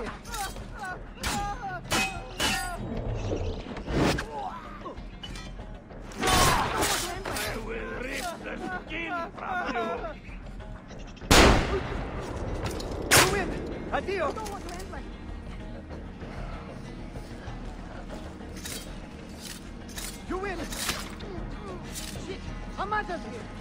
from you. Win. Adios. You win. Shit. Of here.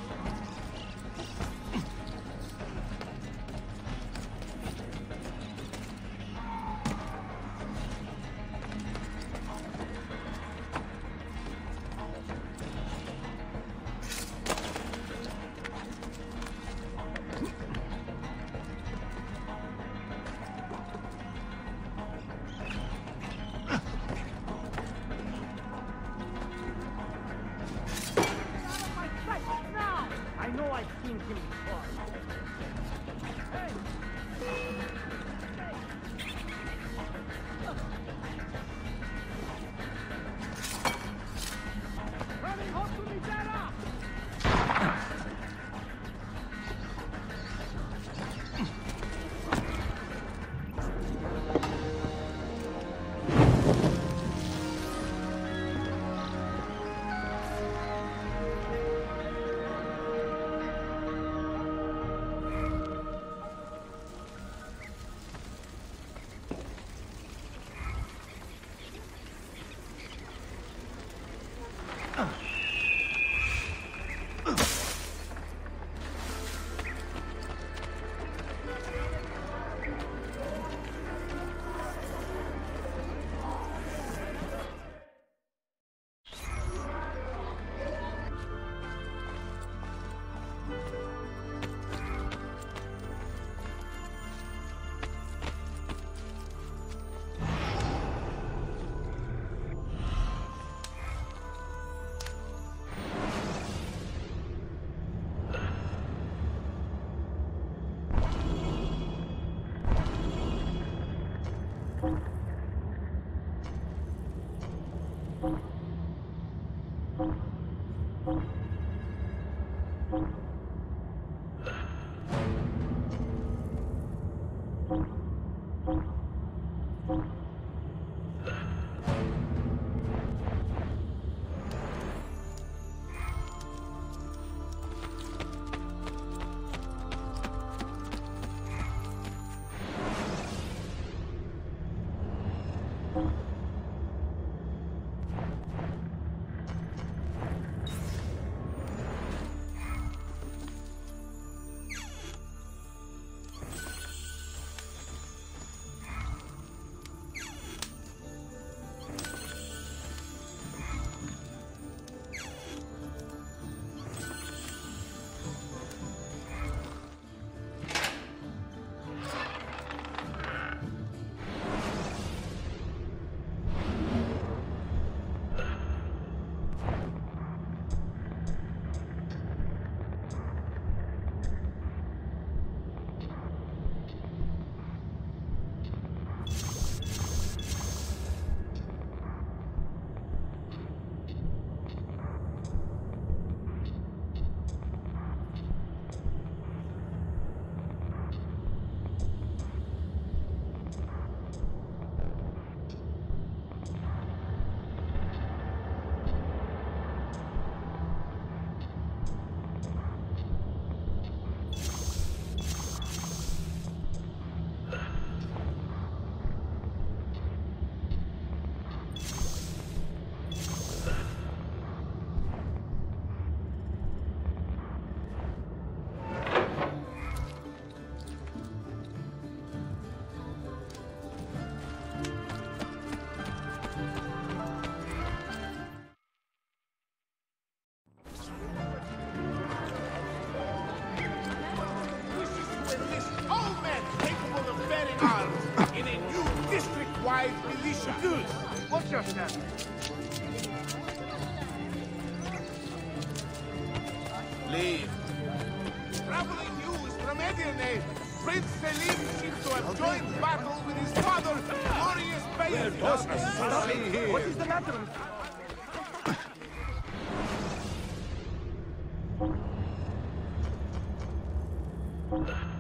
The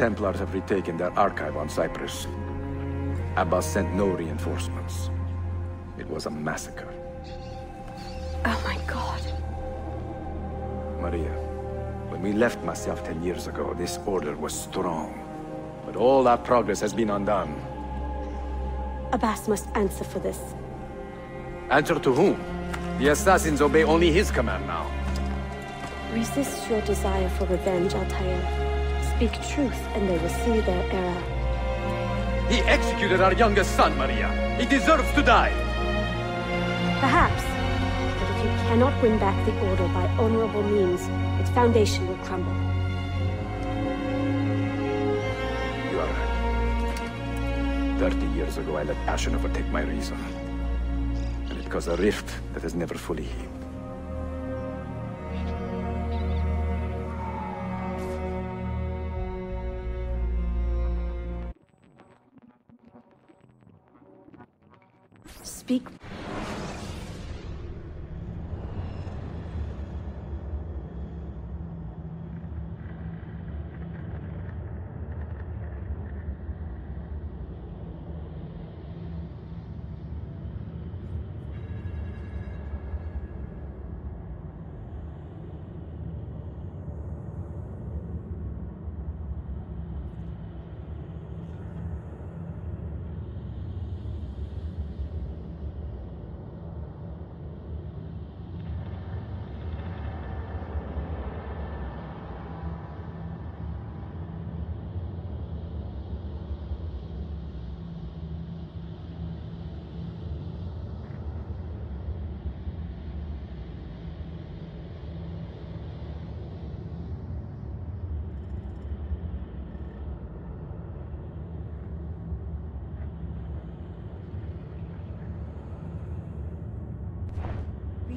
Templars have retaken their archive on Cyprus. Abbas sent no reinforcements. It was a massacre. Oh my god. Maria, when we left Masyaf ten years ago, this order was strong. But all our progress has been undone. Abbas must answer for this. Answer to whom? The assassins obey only his command now. Resist your desire for revenge, Altair. Speak truth, and they will see their error. He executed our youngest son, Maria. He deserves to die. Perhaps. But if you cannot win back the Order by honorable means, its foundation will crumble. You are right. Thirty years ago, I let passion overtake my reason. And it caused a rift that has never fully healed. Speak.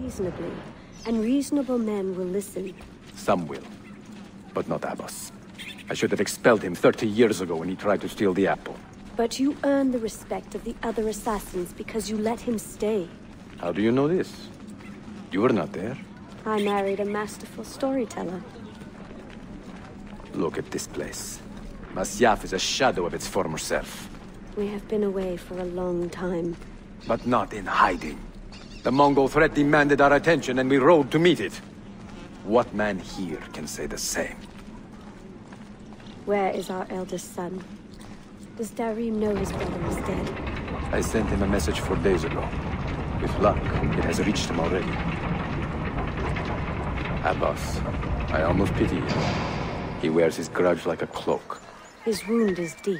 Reasonably. And reasonable men will listen. Some will. But not Abbas. I should have expelled him 30 years ago when he tried to steal the apple. But you earn the respect of the other assassins because you let him stay. How do you know this? You were not there. I married a masterful storyteller. Look at this place. Masyaf is a shadow of its former self. We have been away for a long time. But not in hiding. The Mongol threat demanded our attention and we rode to meet it. What man here can say the same? Where is our eldest son? Does Darim know his brother is dead? I sent him a message four days ago. With luck, it has reached him already. Abbas, I almost pity him. He wears his grudge like a cloak. His wound is deep.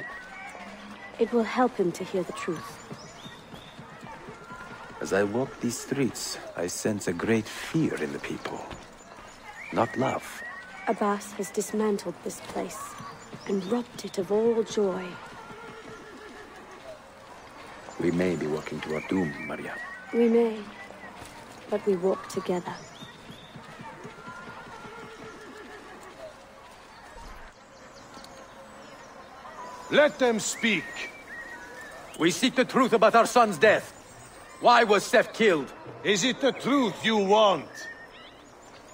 It will help him to hear the truth. As I walk these streets, I sense a great fear in the people. Not love. Abbas has dismantled this place and robbed it of all joy. We may be walking to our doom, Maria. We may, but we walk together. Let them speak. We seek the truth about our son's death. Why was Sef killed? Is it the truth you want?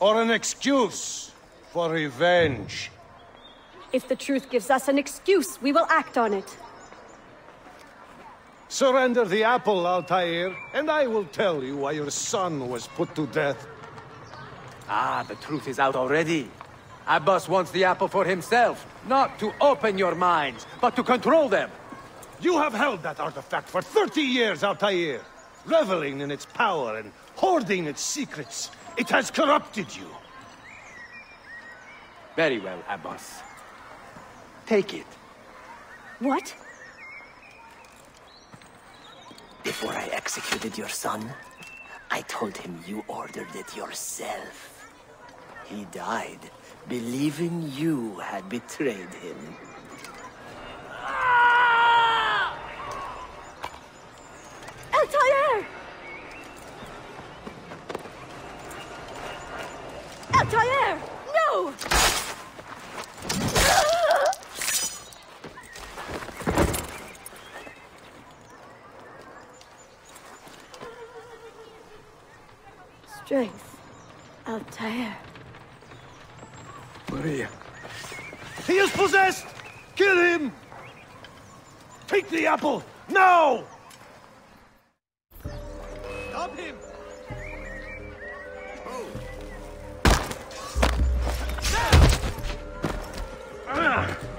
Or an excuse for revenge? If the truth gives us an excuse, we will act on it. Surrender the apple, Altair, and I will tell you why your son was put to death. Ah, the truth is out already. Abbas wants the apple for himself, not to open your minds, but to control them. You have held that artifact for 30 years, Altair, reveling in its power and hoarding its secrets. It has corrupted you. Very well, Abbas. Take it. What? Before I executed your son, I told him you ordered it yourself. He died, believing you had betrayed him. 怎么？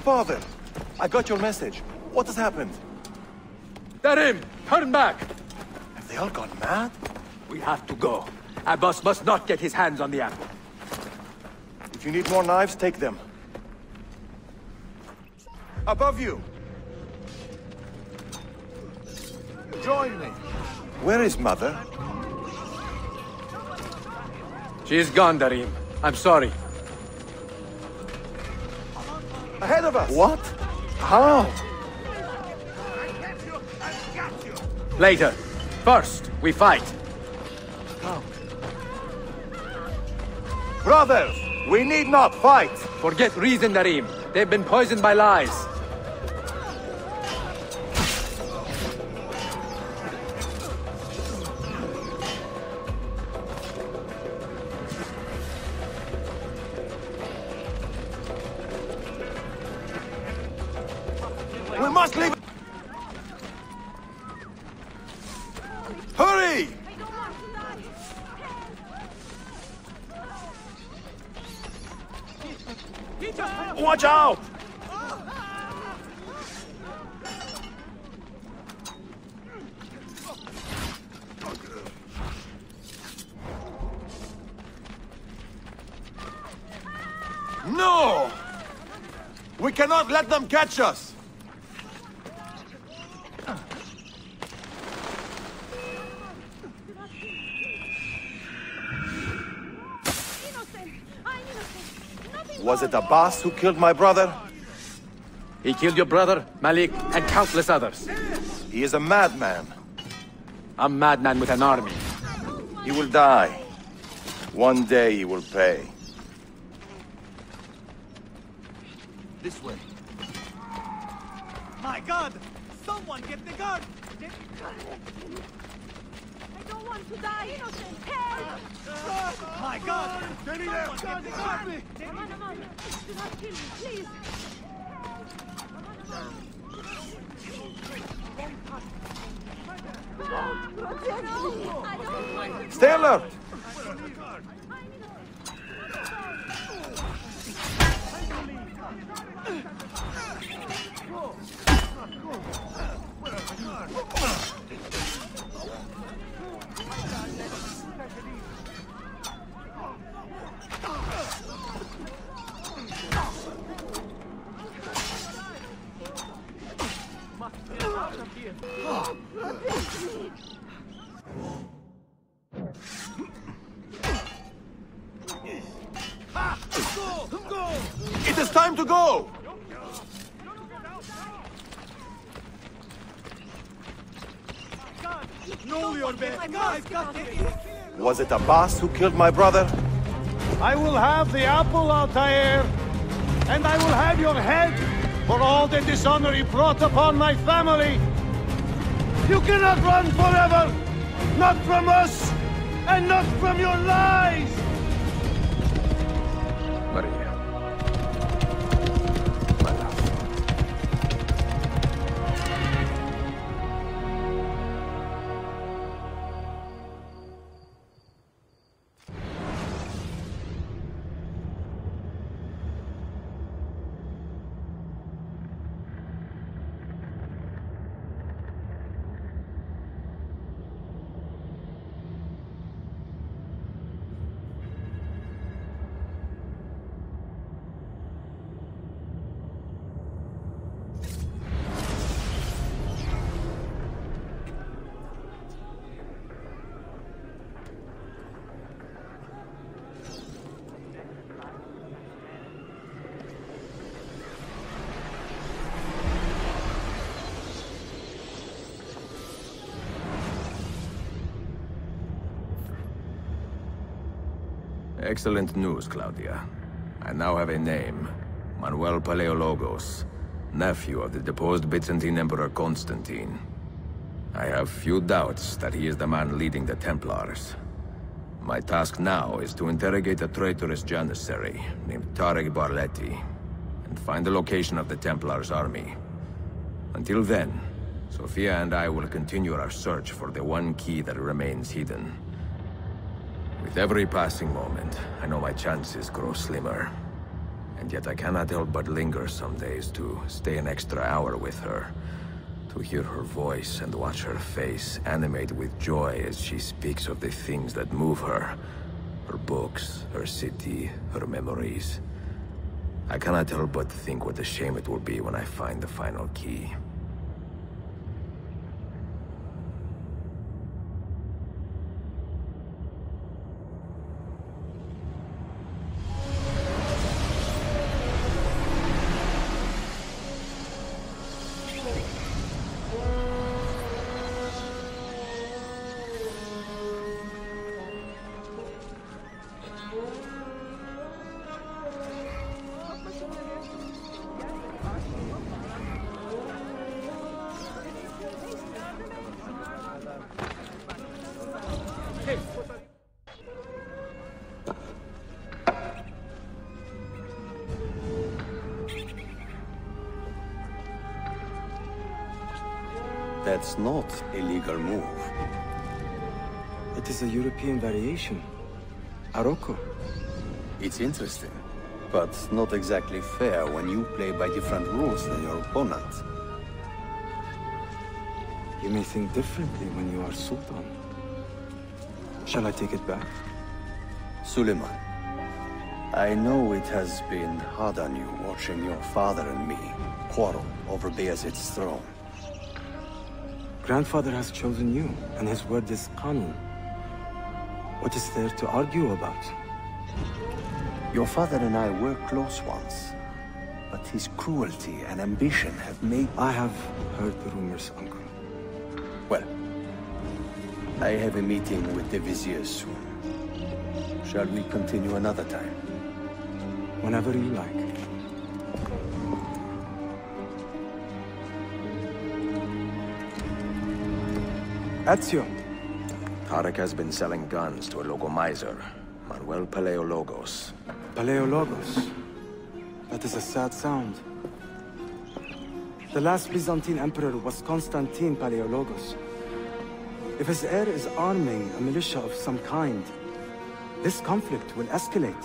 Father, I got your message. What has happened? Darim, turn back! Have they all gone mad? We have to go. Abbas must not get his hands on the apple. If you need more knives, take them. Above you! Join me. Where is Mother? She is gone, Darim. I'm sorry. Ahead of us! What? How? Later. First, we fight. Brothers, we need not fight! Forget reason, Darim. They've been poisoned by lies. No! We cannot let them catch us! Was it Abbas who killed my brother? He killed your brother, Malik, and countless others. He is a madman. A madman with an army. He will die. One day he will pay. This way. My God! Someone get the gun! I don't want to die, innocent! Help! My God! Get in there! God, help me! Aman, Aman, do not kill me, please! Protect me! I don't want to Stay alert! It is time to go! Was it Abbas who killed my brother? I will have the apple, Altair! And I will have your head! For all the dishonor he brought upon my family. You cannot run forever! Not from us, and not from your lies! Excellent news, Claudia. I now have a name. Manuel Paleologos, nephew of the deposed Byzantine Emperor Constantine. I have few doubts that he is the man leading the Templars. My task now is to interrogate a traitorous janissary named Tarik Barleti, and find the location of the Templars' army. Until then, Sophia and I will continue our search for the one key that remains hidden. With every passing moment, I know my chances grow slimmer. And yet I cannot help but linger some days to stay an extra hour with her. To hear her voice and watch her face animate with joy as she speaks of the things that move her. Her books, her city, her memories. I cannot help but think what a shame it will be when I find the final key. That's not a legal move. It is a European variation. Arrocco. It's interesting, but not exactly fair when you play by different rules than your opponent. You may think differently when you are Sultan. Shall I take it back? Suleiman, I know it has been hard on you watching your father and me quarrel over Bayezid's throne. Grandfather has chosen you, and his word is Qanun. What is there to argue about? Your father and I were close once, but his cruelty and ambition have made... I have heard the rumors, Uncle. Well, I have a meeting with the Vizier soon. Shall we continue another time? Whenever you like. Ezio. Tarik has been selling guns to a local miser, Manuel Paleologos. Paleologos. That is a sad sound. The last Byzantine emperor was Constantine Paleologos. If his heir is arming a militia of some kind, this conflict will escalate.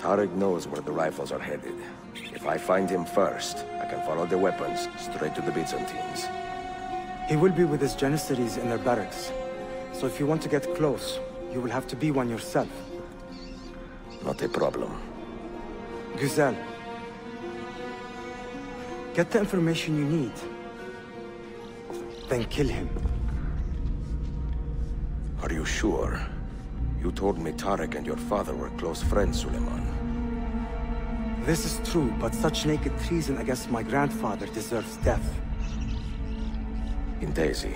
Tarik knows where the rifles are headed. If I find him first, I can follow the weapons straight to the Byzantines. He will be with his Janissaries in their barracks. So if you want to get close, you will have to be one yourself. Not a problem. Güzel. Get the information you need. Then kill him. Are you sure? You told me Tarik and your father were close friends, Suleiman. This is true, but such naked treason against my grandfather deserves death. In Daisy,